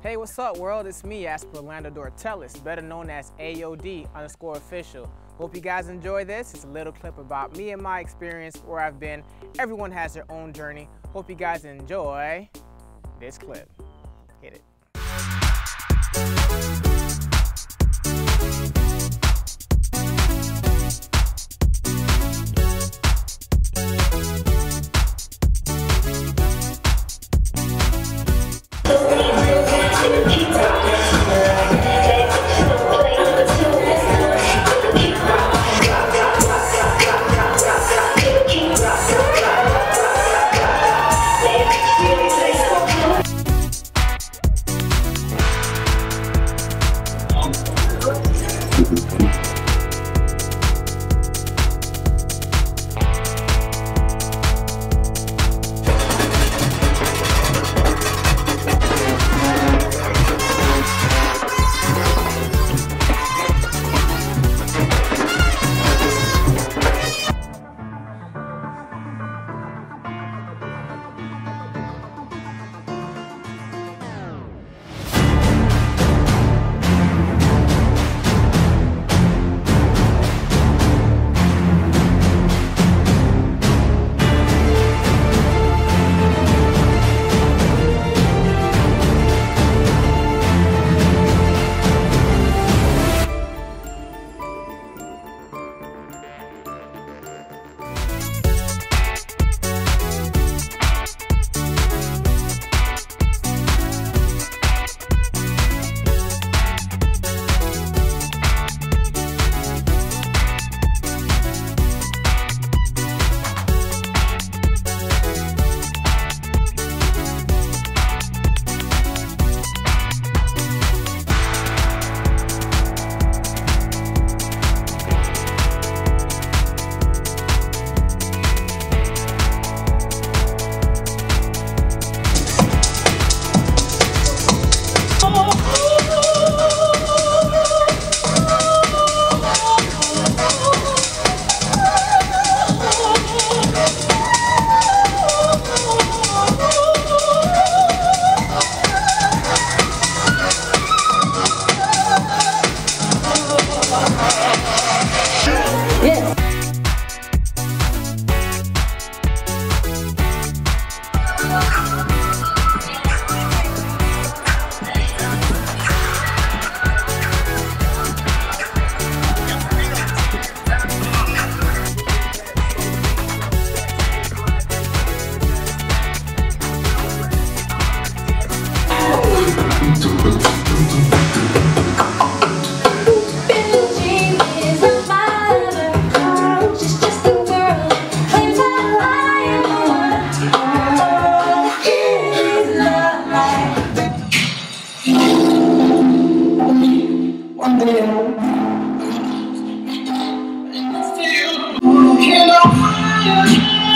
Hey, what's up, world? It's me, Asper Orlando Dortelus, better known as AOD underscore official. Hope you guys enjoy this. It's a little clip about me and my experience, where I've been. Everyone has their own journey. Hope you guys enjoy this clip. Hit it.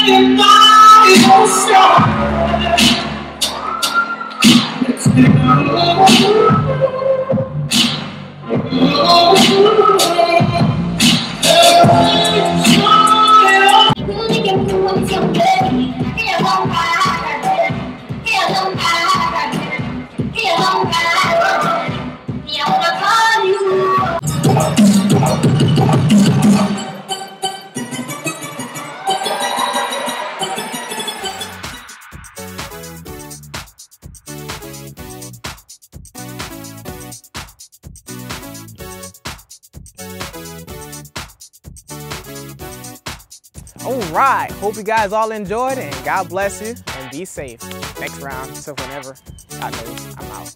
in my ocean. It's All right, hope you guys all enjoyed and God bless you and be safe. Next round, so whenever, I know I'm out.